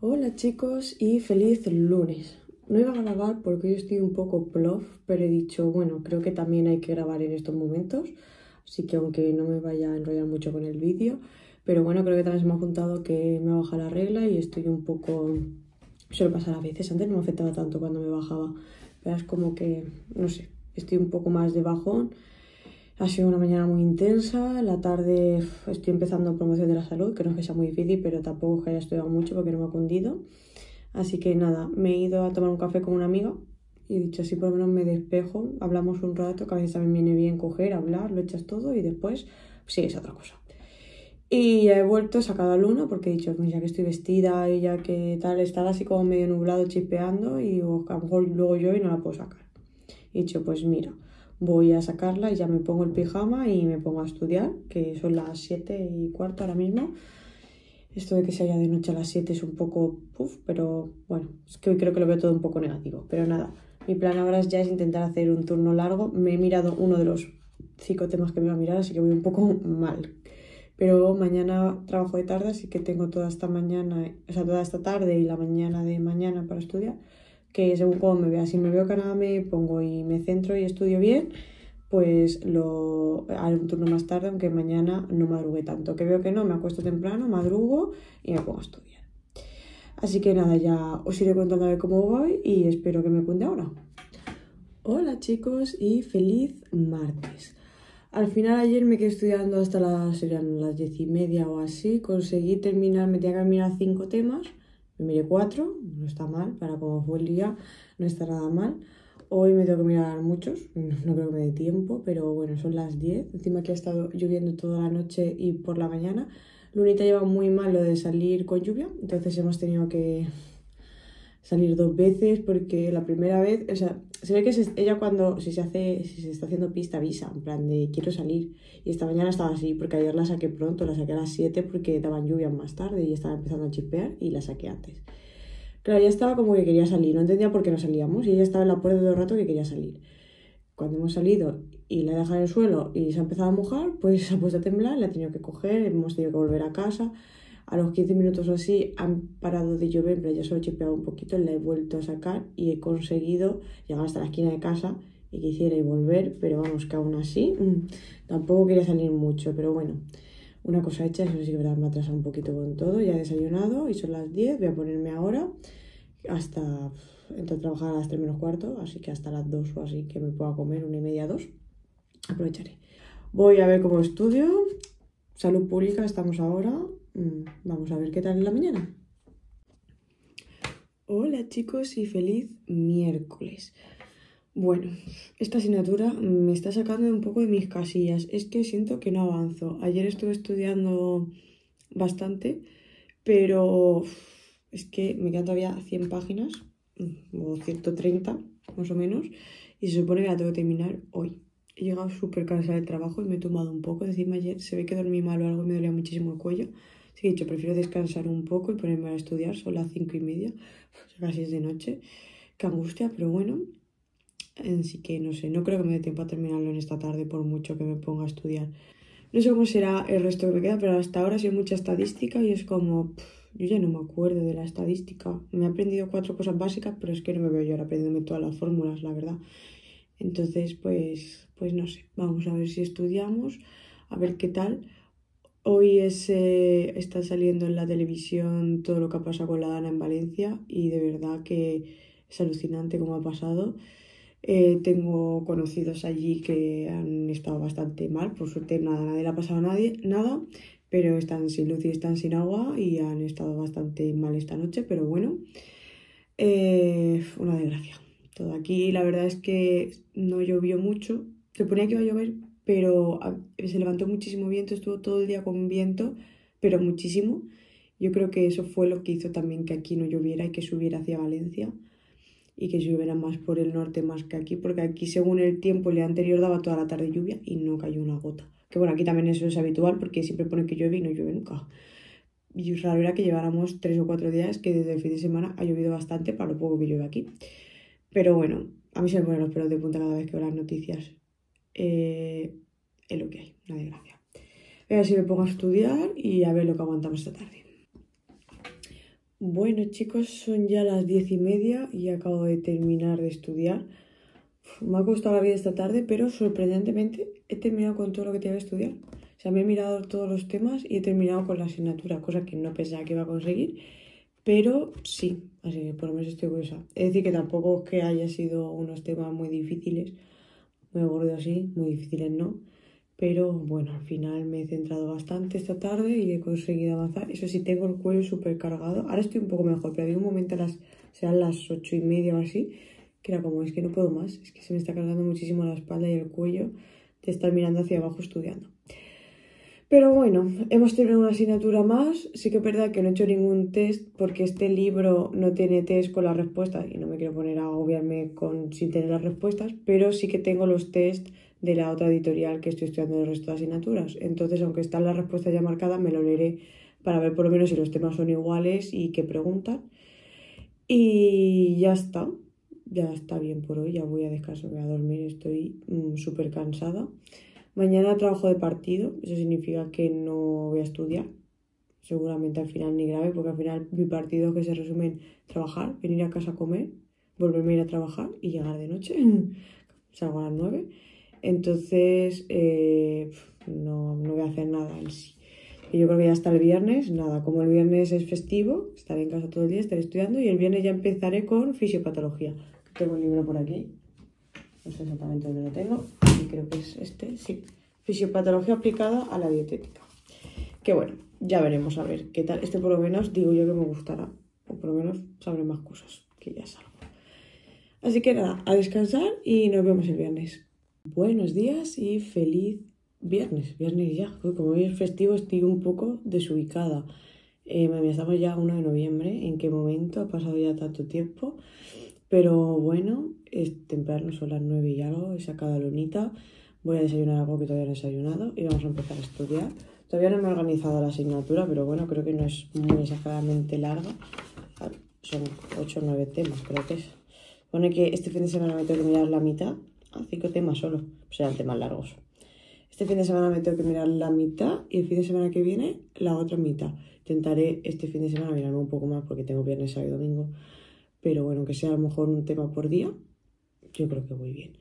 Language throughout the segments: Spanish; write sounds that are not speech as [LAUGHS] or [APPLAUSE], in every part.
Hola chicos y feliz lunes. No iba a grabar porque hoy estoy un poco plof, pero he dicho, bueno, creo que también hay que grabar en estos momentos, así que aunque no me vaya a enrollar mucho con el vídeo, pero bueno, creo que también se me ha juntado que me baja la regla y estoy un poco... Suele pasar a veces, antes no me afectaba tanto cuando me bajaba, pero es como que, no sé, estoy un poco más de bajón. Ha sido una mañana muy intensa, la tarde estoy empezando promoción de la salud, que no es que sea muy difícil, pero tampoco que haya estudiado mucho porque no me ha cundido. Así que nada, me he ido a tomar un café con una amiga y he dicho así por lo menos me despejo, hablamos un rato, que a veces también viene bien coger, hablar, lo echas todo y después sigues otra cosa. Y ya he vuelto, he sacado al uno porque he dicho, pues ya que estoy vestida y ya que tal, estaba así como medio nublado, chispeando y digo, a lo mejor luego yo y no la puedo sacar. He dicho, pues mira, voy a sacarla y ya me pongo el pijama y me pongo a estudiar, que son las 7 y cuarto ahora mismo. Esto de que se haya de noche a las 7 es un poco puff, pero bueno, es que hoy creo que lo veo todo un poco negativo. Pero nada, mi plan ahora ya es intentar hacer un turno largo. Me he mirado uno de los cinco temas que me iba a mirar, así que voy un poco [LAUGHS] mal. Pero mañana trabajo de tarde, así que tengo toda esta mañana, o sea, toda esta tarde y la mañana de mañana para estudiar. Que según cómo me vea, si me veo nada me pongo y me centro y estudio bien, pues lo haré un turno más tarde, aunque mañana no madrugue tanto. Que veo que no, me acuesto temprano, madrugo y me pongo a estudiar. Así que nada, ya os iré contando a ver cómo voy y espero que me cuente ahora. Hola chicos y feliz martes. Al final ayer me quedé estudiando hasta las, serían las diez y media o así. Conseguí terminar, me tenía que mirar cinco temas. Me miré cuatro, no está mal, para como fue el día, no está nada mal. Hoy me tengo que mirar muchos, [LAUGHS] no creo que me dé tiempo, pero bueno, son las 10. Encima que ha estado lloviendo toda la noche y por la mañana. Lunita lleva muy mal lo de salir con lluvia, entonces hemos tenido que salir dos veces porque la primera vez, o sea, se ve que ella cuando, si se hace, si se está haciendo pista, avisa, en plan de quiero salir. Y esta mañana estaba así, porque ayer la saqué pronto, la saqué a las 7 porque daban lluvia más tarde y estaba empezando a chispear y la saqué antes. Claro, ella estaba como que quería salir, no entendía por qué no salíamos y ella estaba en la puerta todo el rato que quería salir. Cuando hemos salido y la he dejado en el suelo y se ha empezado a mojar, pues se ha puesto a temblar, la he tenido que coger, hemos tenido que volver a casa a los 15 minutos o así han parado de llover, pero yo solo chipeaba un poquito, la he vuelto a sacar y he conseguido llegar hasta la esquina de casa y quisiera y volver, pero vamos, que aún así mmm, tampoco quería salir mucho, pero bueno, una cosa hecha, eso sí, verdad, me ha atrasado un poquito con todo, ya he desayunado y son las 10, voy a ponerme ahora hasta, entro a trabajar a las 3 menos cuarto, así que hasta las 2 o así que me pueda comer, una y media, dos, aprovecharé. Voy a ver cómo estudio, salud pública, estamos ahora, Mm, vamos a ver qué tal en la mañana. Hola chicos y feliz miércoles. Bueno, esta asignatura me está sacando un poco de mis casillas. Es que siento que no avanzo. Ayer estuve estudiando bastante, pero es que me quedan todavía 100 páginas, mm, o 130 más o menos, y se supone que la tengo que terminar hoy. He llegado súper cansada del trabajo y me he tomado un poco. Encima ayer se ve que dormí mal o algo y me dolía muchísimo el cuello. He dicho, prefiero descansar un poco y ponerme a estudiar. Son las cinco y media, [LAUGHS] casi es de noche. Qué angustia, pero bueno. Así que no sé, no creo que me dé tiempo a terminarlo en esta tarde por mucho que me ponga a estudiar. No sé cómo será el resto que me queda, pero hasta ahora ha sido mucha estadística y es como, yo ya no me acuerdo de la estadística. Me he aprendido cuatro cosas básicas, pero es que no me veo yo ahora aprendiéndome todas las fórmulas, la verdad. Entonces, pues, pues no sé, vamos a ver si estudiamos, a ver qué tal. Hoy está saliendo en la televisión todo lo que ha pasado con la Dana en Valencia y de verdad que es alucinante cómo ha pasado. Eh, tengo conocidos allí que han estado bastante mal, por suerte nada, nadie le ha pasado a nadie, nada, pero están sin luz y están sin agua y han estado bastante mal esta noche, pero bueno, eh, una desgracia. Todo aquí la verdad es que no llovió mucho, se ponía que iba a llover, pero se levantó muchísimo viento, estuvo todo el día con viento, pero muchísimo. Yo creo que eso fue lo que hizo también que aquí no lloviera y que subiera hacia Valencia y que lloviera más por el norte más que aquí, porque aquí según el tiempo el día anterior daba toda la tarde lluvia y no cayó una gota. Que bueno, aquí también eso es habitual porque siempre pone que llueve y no llueve nunca. Y raro era que lleváramos tres o cuatro días que desde el fin de semana ha llovido bastante para lo poco que llueve aquí. Pero bueno, a mí se me ponen los pelos de punta cada vez que veo las noticias eh, es lo que hay, una desgracia. Voy a ver si me pongo a estudiar y a ver lo que aguantamos esta tarde. Bueno chicos, son ya las diez y media y acabo de terminar de estudiar. Me ha costado la vida esta tarde, pero sorprendentemente he terminado con todo lo que tenía que estudiar. O sea, me he mirado todos los temas y he terminado con la asignatura, cosa que no pensaba que iba a conseguir. Pero sí, así que por lo menos estoy curiosa. Es decir, que tampoco es que haya sido unos temas muy difíciles, muy aburridos así, muy difíciles no. Pero bueno, al final me he centrado bastante esta tarde y he conseguido avanzar. Eso sí, tengo el cuello súper cargado. Ahora estoy un poco mejor, pero había un momento a las, sean las ocho y media o así, que era como, es que no puedo más. Es que se me está cargando muchísimo la espalda y el cuello de estar mirando hacia abajo estudiando. Pero bueno, hemos tenido una asignatura más. Sí que es verdad que no he hecho ningún test porque este libro no tiene test con las respuestas y no me quiero poner a agobiarme con, sin tener las respuestas, pero sí que tengo los test de la otra editorial que estoy estudiando el resto de asignaturas. Entonces, aunque están las respuestas ya marcadas, me lo leeré para ver por lo menos si los temas son iguales y qué preguntan. Y ya está, ya está bien por hoy, ya voy a descansar, voy a dormir, estoy mm, súper cansada. Mañana trabajo de partido, eso significa que no voy a estudiar. Seguramente al final ni grave, porque al final mi partido que se resume en trabajar, venir a casa a comer, volverme a ir a trabajar y llegar de noche. [LAUGHS] Salgo a las 9. Entonces, eh, no, no voy a hacer nada en sí. Y yo creo que ya hasta el viernes, nada, como el viernes es festivo, estaré en casa todo el día, estaré estudiando y el viernes ya empezaré con fisiopatología. Tengo un libro por aquí, no sé exactamente dónde lo tengo, creo que es este, sí. Fisiopatología aplicada a la dietética. Que bueno, ya veremos a ver qué tal. Este por lo menos digo yo que me gustará, o por lo menos sabré más cosas, que ya salgo. Así que nada, a descansar y nos vemos el viernes. Buenos días y feliz viernes, viernes ya. Como hoy es festivo estoy un poco desubicada. Eh, estamos ya 1 de noviembre, ¿en qué momento? Ha pasado ya tanto tiempo. Pero bueno, es temprano, son las 9 y algo, he sacado a Lunita, voy a desayunar algo que todavía no he desayunado y vamos a empezar a estudiar. Todavía no me he organizado la asignatura, pero bueno, creo que no es muy exageradamente larga. Son 8 o 9 temas, creo que es. Pone que este fin de semana me tengo que mirar la mitad, a 5 temas solo, serán temas largos. Este fin de semana me tengo que mirar la mitad y el fin de semana que viene la otra mitad. Intentaré este fin de semana mirarme un poco más porque tengo viernes, sábado y domingo pero bueno, que sea a lo mejor un tema por día, yo creo que muy bien.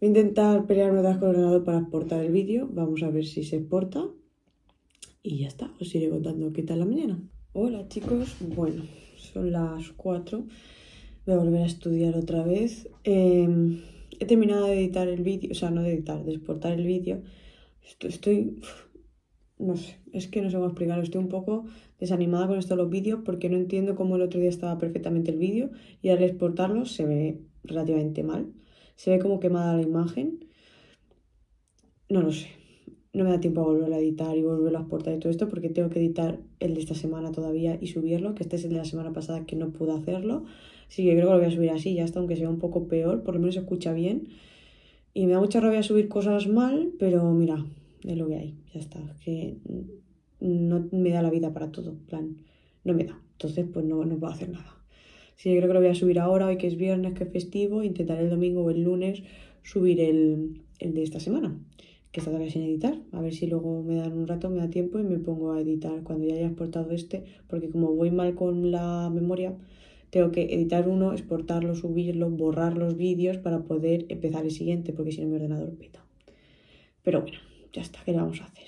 Voy a intentar pelearme con el ordenador para exportar el vídeo, vamos a ver si se exporta y ya está, os iré contando qué tal la mañana. Hola chicos, bueno, son las 4, voy a volver a estudiar otra vez. Em, he terminado de editar el vídeo, o sea, no de editar, de exportar el vídeo. Estoy, no sé, es que no sé cómo explicarlo, estoy un poco desanimada con esto de los vídeos porque no entiendo cómo el otro día estaba perfectamente el vídeo y al exportarlo se ve relativamente mal. Se ve como quemada la imagen. No lo sé. No me da tiempo a volver a editar y volverlo a exportar y todo esto porque tengo que editar el de esta semana todavía y subirlo, que este es el de la semana pasada que no pude hacerlo. Así que creo que lo voy a subir así, ya está, aunque sea un poco peor, por lo menos se escucha bien. Y me da mucha rabia subir cosas mal, pero mira, es lo que hay, ya está. Que no me da la vida para todo, plan, no me da. Entonces, pues no, no puedo hacer nada. Sí, creo que lo voy a subir ahora, hoy que es viernes, que es festivo, intentaré el domingo o el lunes subir el, el de esta semana, que está todavía sin editar. A ver si luego me dan un rato, me da tiempo y me pongo a editar cuando ya haya exportado este, porque como voy mal con la memoria, tengo que editar uno, exportarlo, subirlo, borrar los vídeos para poder empezar el siguiente, porque si no mi ordenador peta. Pero bueno, ya está, ¿qué le vamos a hacer?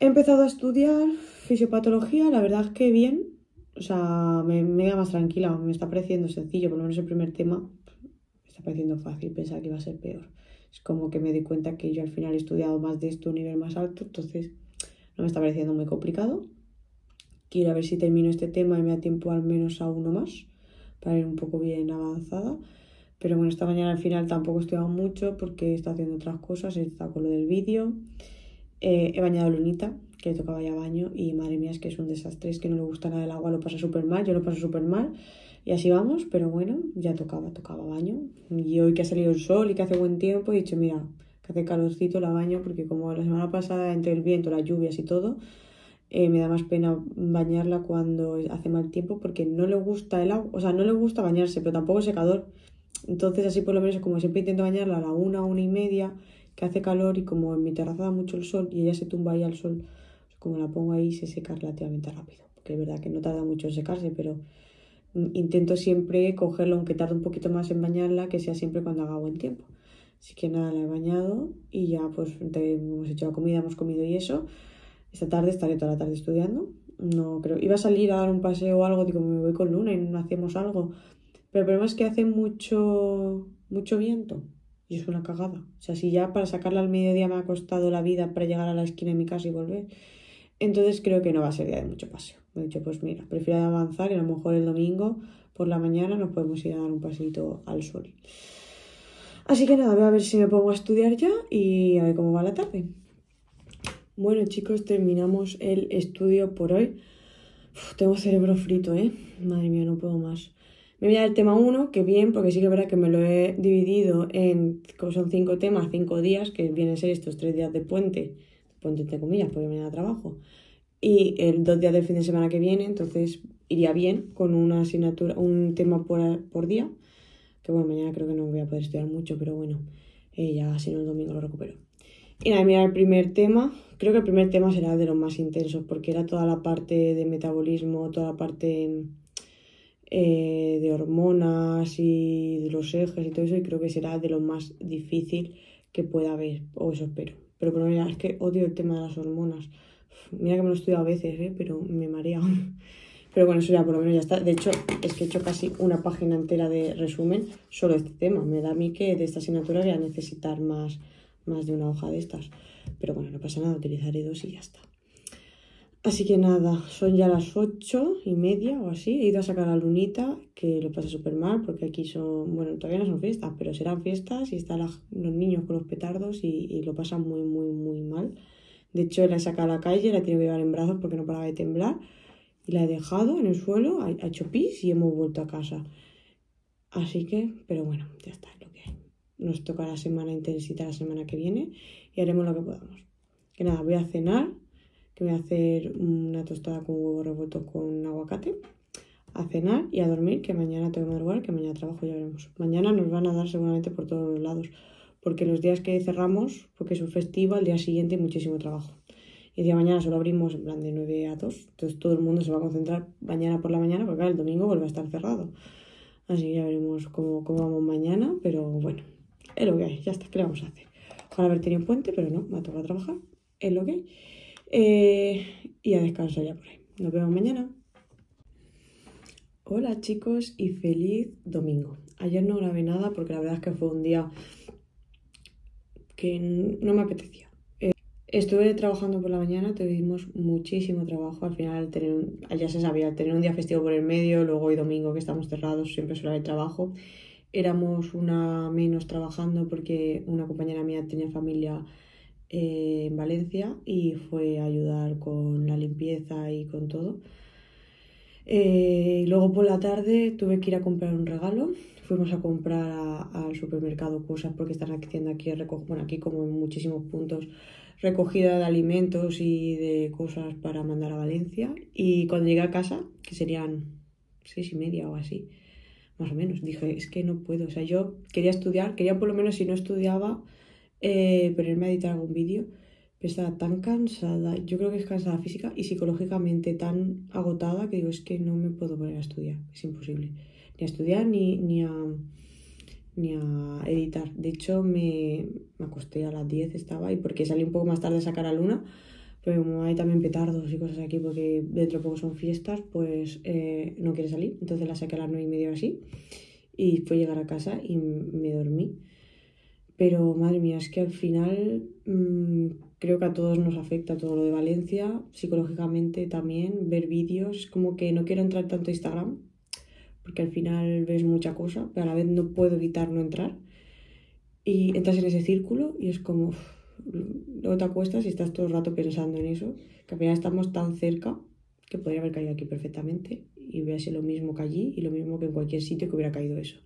He empezado a estudiar fisiopatología, la verdad es que bien, o sea, me, me da más tranquila, me está pareciendo sencillo, por lo menos el primer tema me está pareciendo fácil, pensaba que iba a ser peor. Es como que me di cuenta que yo al final he estudiado más de esto a un nivel más alto, entonces no me está pareciendo muy complicado. Quiero ver si termino este tema y me da tiempo al menos a uno más para ir un poco bien avanzada. Pero bueno, esta mañana al final tampoco he estudiado mucho porque he estado haciendo otras cosas, he estado con lo del vídeo. Eh, he bañado a Lunita, que le tocaba ya baño, y madre mía, es que es un desastre, es que no le gusta nada el agua, lo pasa súper mal, yo lo paso súper mal, y así vamos, pero bueno, ya tocaba, tocaba baño. Y hoy que ha salido el sol y que hace buen tiempo, he dicho, mira, que hace calorcito la baño, porque como la semana pasada, entre el viento, las lluvias y todo, eh, me da más pena bañarla cuando hace mal tiempo, porque no le gusta el agua, o sea, no le gusta bañarse, pero tampoco secador. Entonces, así por lo menos, como siempre intento bañarla a la una, una y media, que hace calor y como en mi terraza da mucho el sol y ella se tumba ahí al sol, como la pongo ahí se seca relativamente rápido. que es verdad que no tarda mucho en secarse, pero intento siempre cogerlo, aunque tarde un poquito más en bañarla, que sea siempre cuando haga buen tiempo. Así que nada, la he bañado y ya pues hemos hecho la comida, hemos comido y eso. Esta tarde estaré toda la tarde estudiando. No creo. Iba a salir a dar un paseo o algo, digo, me voy con Luna y no hacemos algo. Pero el problema es que hace mucho, mucho viento y es una cagada. O sea, si ya para sacarla al mediodía me ha costado la vida para llegar a la esquina de mi casa y volver, entonces creo que no va a ser día de mucho paseo. He dicho, pues mira, prefiero avanzar y a lo mejor el domingo por la mañana nos podemos ir a dar un paseito al sol. Así que nada, voy a ver si me pongo a estudiar ya y a ver cómo va la tarde. Bueno chicos, terminamos el estudio por hoy. tengo cerebro frito, ¿eh? Madre mía, no puedo más. Me voy a dar el tema 1, que bien, porque sí que es verdad que me lo he dividido en, como son cinco temas, cinco días, que vienen a ser estos tres días de puente, puente entre comillas, porque mañana trabajo, y el dos días del fin de semana que viene, entonces iría bien con una asignatura, un tema por, por día, que bueno, mañana creo que no voy a poder estudiar mucho, pero bueno, eh, ya si no el domingo lo recupero. Y nada, mira el primer tema, creo que el primer tema será de los más intensos, porque era toda la parte de metabolismo, toda la parte eh, de hormonas y de los ejes y todo eso, y creo que será de lo más difícil que pueda haber, o eso espero. Pero bueno, es que odio el tema de las hormonas. Mira que me lo estudio a veces, ¿eh? pero me marea. [LAUGHS] Pero bueno, eso ya por lo menos ya está. De hecho, es que he hecho casi una página entera de resumen solo este tema. Me da a mí que de esta asignatura voy a necesitar más, más de una hoja de estas. Pero bueno, no pasa nada, utilizaré dos y ya está. Así que nada, son ya las ocho y media o así. He ido a sacar a Lunita, que lo pasa súper mal, porque aquí son, bueno, todavía no son fiestas, pero serán fiestas y están los niños con los petardos y, lo pasan muy, muy, muy mal. De hecho, la he sacado a la calle, la he tenido que llevar en brazos porque no paraba de temblar. Y la he dejado en el suelo, ha, hecho pis y hemos vuelto a casa. Así que, pero bueno, ya está, es lo que hay. Nos toca la semana intensita la semana que viene y haremos lo que podamos. Que nada, voy a cenar que voy a hacer una tostada con huevo revuelto con aguacate, a cenar y a dormir, que mañana tengo que madrugar, que mañana trabajo, ya veremos. Mañana nos van a dar seguramente por todos los lados, porque los días que cerramos, porque es un festivo, al día siguiente muchísimo trabajo. Y el día de mañana solo abrimos en plan de 9 a 2, entonces todo el mundo se va a concentrar mañana por la mañana, porque el domingo vuelve a estar cerrado. Así que ya veremos cómo, cómo vamos mañana, pero bueno, es lo que hay, ya está, ¿qué le vamos a hacer? Ojalá haber tenido un puente, pero no, me ha tocado trabajar, es lo que hay. Eh, y a descansar ya por ahí. Nos vemos mañana. Hola chicos y feliz domingo. Ayer no grabé nada porque la verdad es que fue un día que no me apetecía. Eh, estuve trabajando por la mañana, tuvimos muchísimo trabajo. Al final, tener ya se sabía, tener un día festivo por el medio, luego hoy domingo que estamos cerrados, siempre suele haber trabajo. Éramos una menos trabajando porque una compañera mía tenía familia eh, en Valencia y fue a ayudar con la limpieza y con todo. Eh, luego por la tarde tuve que ir a comprar un regalo. Fuimos a comprar al supermercado cosas porque están haciendo aquí, bueno, aquí como en muchísimos puntos, recogida de alimentos y de cosas para mandar a Valencia. Y cuando llegué a casa, que serían seis y media o así, más o menos, dije, es que no puedo. O sea, yo quería estudiar, quería por lo menos si no estudiaba, eh, ponerme a editar algún vídeo, pero estaba tan cansada, yo creo que es cansada física y psicológicamente tan agotada que digo, es que no me puedo poner a estudiar, es imposible. Ni a estudiar ni, ni, a, ni a editar. De hecho, me, me acosté a las 10, estaba, y porque salí un poco más tarde a sacar a Luna, pero como hay también petardos y cosas aquí, porque dentro de poco son fiestas, pues eh, no quiere salir. Entonces la saqué a las 9 y media así. Y fue llegar a casa y me dormí. Pero madre mía, es que al final mmm, creo que a todos nos afecta todo lo de Valencia, psicológicamente también, ver vídeos, como que no quiero entrar tanto a Instagram, porque al final ves mucha cosa, pero a la vez no puedo evitar no entrar. Y entras en ese círculo y es como, luego te acuestas y estás todo el rato pensando en eso, que al final estamos tan cerca que podría haber caído aquí perfectamente y hubiera lo mismo que allí y lo mismo que en cualquier sitio que hubiera caído eso.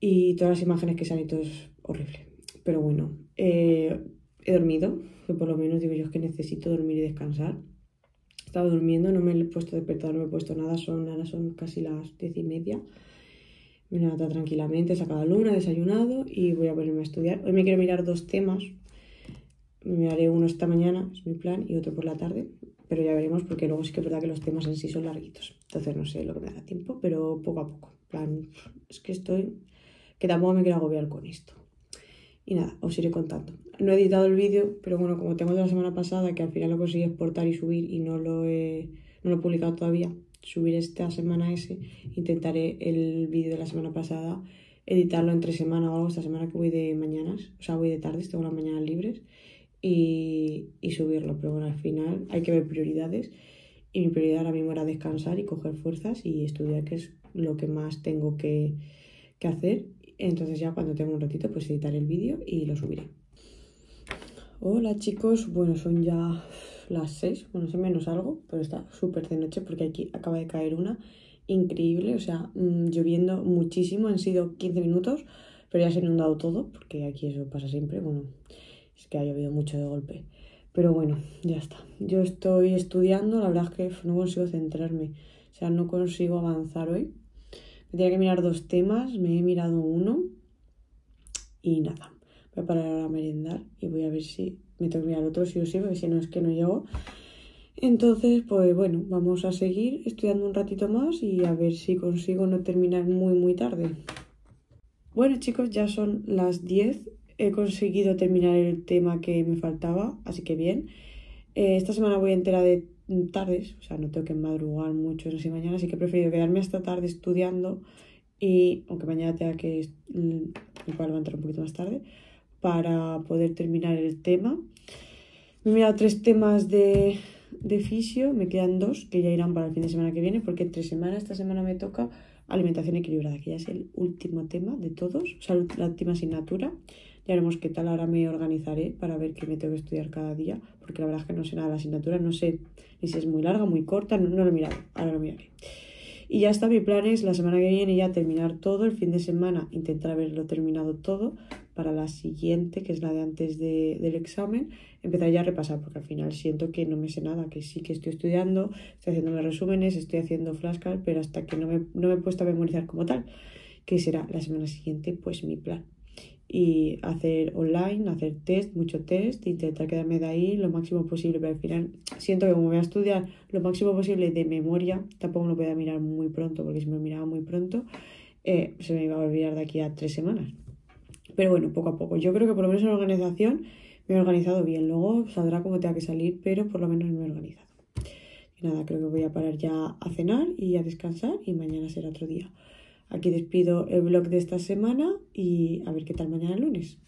Y todas las imágenes que salen, todo es horrible. Pero bueno, eh, he dormido, que por lo menos digo yo que necesito dormir y descansar. He estado durmiendo, no me he puesto despertador, no me he puesto nada, son, ahora son casi las diez y media. Me he levantado tranquilamente, he sacado la luna, he desayunado y voy a ponerme a estudiar. Hoy me quiero mirar dos temas. Me miraré uno esta mañana, es mi plan, y otro por la tarde. pero ya veremos porque luego sí que es verdad que los temas en sí son larguitos. Entonces no sé lo que me da tiempo, pero poco a poco. plan, es que estoy, que tampoco me quiero agobiar con esto. Y nada, os iré contando. No he editado el vídeo, pero bueno, como tengo de la semana pasada, que al final lo conseguí exportar y subir y no lo he, no lo he publicado todavía, subir esta semana ese, intentaré el vídeo de la semana pasada editarlo entre semana o algo, esta semana que voy de mañanas, o sea, voy de tardes, tengo las mañanas libres, y, y subirlo. Pero bueno, al final hay que ver prioridades. Y mi prioridad ahora mismo era descansar y coger fuerzas y estudiar, que es lo que más tengo que, que hacer. Entonces ya cuando tenga un ratito, pues editaré el vídeo y lo subiré. Hola chicos, bueno, son ya las 6, bueno, sé menos algo, pero está súper de noche porque aquí acaba de caer una increíble, o sea, mmm, lloviendo muchísimo, han sido 15 minutos, pero ya se ha inundado todo, porque aquí eso pasa siempre, bueno, es que ha llovido mucho de golpe. Pero bueno, ya está. Yo estoy estudiando, la verdad es que no consigo centrarme, o sea, no consigo avanzar hoy. Me tenía que mirar dos temas, me he mirado uno y nada. Voy a parar a merendar y voy a ver si me tengo que mirar otro, sí o sí, porque si no es que no llego. Entonces, pues bueno, vamos a seguir estudiando un ratito más y a ver si consigo no terminar muy, muy tarde. Bueno chicos, ya son las 10. He conseguido terminar el tema que me faltaba, así que bien. Eh, esta semana voy entera de tardes, o sea, no tengo que madrugar mucho, no sé mañana, así que he preferido quedarme hasta tarde estudiando y, aunque mañana tenga que, me pueda levantar un poquito más tarde, para poder terminar el tema. Me he mirado tres temas de de fisio, me quedan dos que ya irán para el fin de semana que viene, porque entre semana, esta semana me toca alimentación equilibrada, que ya es el último tema de todos, o sea, la última asignatura. Ya veremos qué tal, ahora me organizaré para ver qué me tengo que estudiar cada día, porque la verdad es que no sé nada de la asignatura, no sé ni si es muy larga, muy corta, no, lo he mirado, ahora lo miraré. Y ya está, mi plan es la semana que viene ya terminar todo, el fin de semana intentar haberlo terminado todo para la siguiente, que es la de antes de, del examen, empezar ya a repasar, porque al final siento que no me sé nada, que sí que estoy estudiando, estoy haciendo resúmenes, estoy haciendo flashcards, pero hasta que no me, no me he puesto a memorizar como tal, que será la semana siguiente, pues mi plan y hacer online, hacer test, mucho test, intentar quedarme de ahí lo máximo posible, pero al final siento que como voy a estudiar lo máximo posible de memoria, tampoco lo voy a mirar muy pronto, porque si me miraba muy pronto, eh, se me iba a olvidar de aquí a tres semanas. Pero bueno, poco a poco. Yo creo que por lo menos en la organización me he organizado bien. Luego saldrá como tenga que salir, pero por lo menos me he organizado. Y nada, creo que voy a parar ya a cenar y a descansar y mañana será otro día. Aquí despido el blog de esta semana y a ver qué tal mañana lunes.